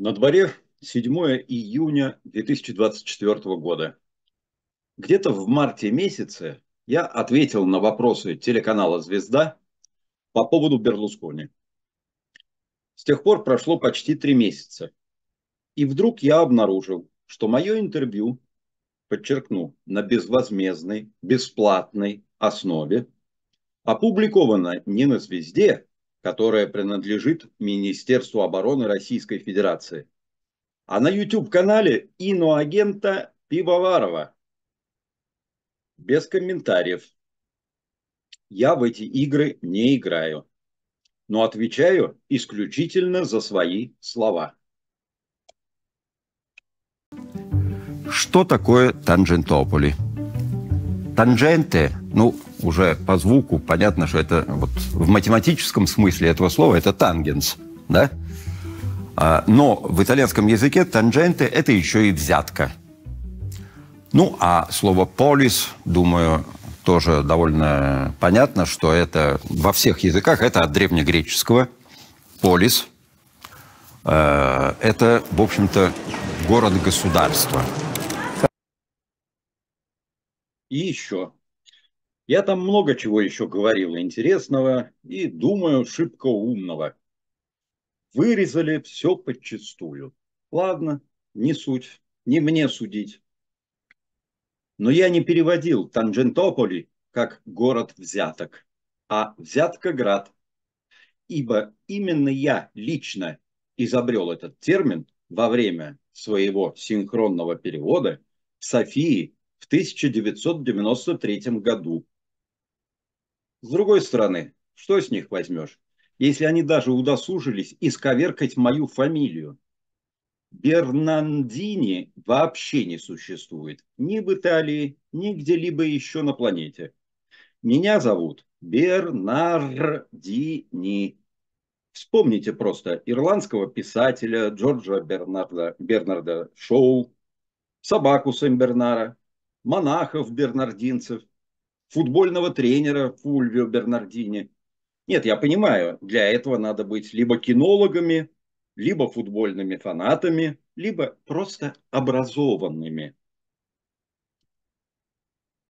На дворе 7 июня 2024 года. Где-то в марте месяце я ответил на вопросы телеканала «Звезда» по поводу Берлускони. С тех пор прошло почти три месяца. И вдруг я обнаружил, что мое интервью, подчеркну, на безвозмездной, бесплатной основе, опубликовано не на «Звезде», которая принадлежит Министерству обороны Российской Федерации. А на YouTube-канале иноагента Пивоварова. Без комментариев. Я в эти игры не играю, но отвечаю исключительно за свои слова. Что такое Танжентополи? Танженты, ну, уже по звуку понятно, что это вот в математическом смысле этого слова это тангенс, да? А, но в итальянском языке танженты – это еще и взятка. Ну, а слово «полис», думаю, тоже довольно понятно, что это во всех языках, это от древнегреческого «полис». Э, это, в общем-то, город-государство. И еще я там много чего еще говорил интересного и, думаю, шибко умного. Вырезали все подчистую. Ладно, не суть, не мне судить. Но я не переводил Танжентополи как город взяток, а взяткоград. Ибо именно я лично изобрел этот термин во время своего синхронного перевода в Софии в 1993 году с другой стороны, что с них возьмешь, если они даже удосужились исковеркать мою фамилию? Бернандини вообще не существует ни в Италии, ни где-либо еще на планете. Меня зовут Бернардини. Вспомните просто ирландского писателя Джорджа Бернарда, Бернарда Шоу, собаку Сен-Бернара, монахов-бернардинцев, футбольного тренера Фульвио Бернардини. Нет, я понимаю, для этого надо быть либо кинологами, либо футбольными фанатами, либо просто образованными.